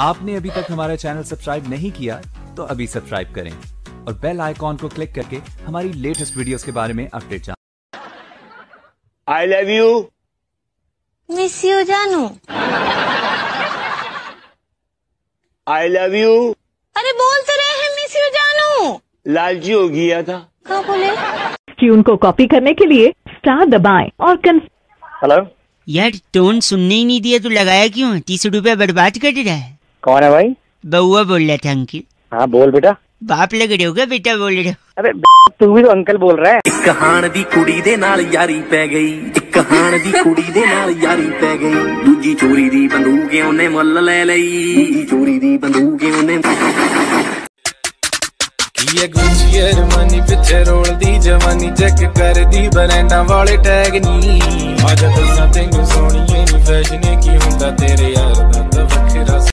आपने अभी तक हमारा चैनल सब्सक्राइब नहीं किया तो अभी सब्सक्राइब करें और बेल आइकॉन को क्लिक करके हमारी लेटेस्ट वीडियोस के बारे में अपडेट जान I love you miss you जानू। आई लव यू अरे बोल तो रहे हैं मिस यू जानू। लालची हो गया था। कहा बोले? ट्यून को कॉपी करने के लिए स्टार दबाएँ और कन हेलो यार टोन सुनने ही नहीं दिया तो लगाया क्यों? तीस रुपया बर्बाद कर रहा है। कौन है भाई बउआ बोल रहा था अंकिल हाँ बोल बेटा बाप लग रहे हो क्या बेटा बोल रहे हो अरे तू भी तो अंकल बोल रहा है ਇੱਕ ਹਾਣ ਦੀ ਕੁੜੀ ਦੇ ਨਾਲ ਯਾਰੀ ਪੈ ਗਈ ਇੱਕ ਹਾਣ ਦੀ ਕੁੜੀ ਦੇ ਨਾਲ ਯਾਰੀ ਪੈ ਗਈ ਦੂਜੀ ਚੋਰੀ ਦੀ ਬੰਦੂਕ ਉਹਨੇ ਮੁੱਲ ਲੈ ਲਈ ਚੋਰੀ ਦੀ ਬੰਦੂਕ ਉਹਨੇ ਕੀ ਹੈ ਗੁੱਚੀ ਅਰਮਾਨੀ ਪਿੱਛੇ ਰੋਲਦੀ ਜਵਾਨੀ ਚੈੱਕ ਕਰਦੀ ਬਰੈਂਡਾਂ ਵਾਲੇ ਟੈਗ ਨਹੀਂ ਅੱਜ ਦੱਸਾਂ ਤੈਨੂੰ ਸੋਹਣੀਏ ਨੀ ਫੈਸ਼ਨ ਕੀ ਹੁੰਦਾ ਤੇਰੇ ਯਾਰ ਦਾ ਤਾਂ ਵੱਖਰਾ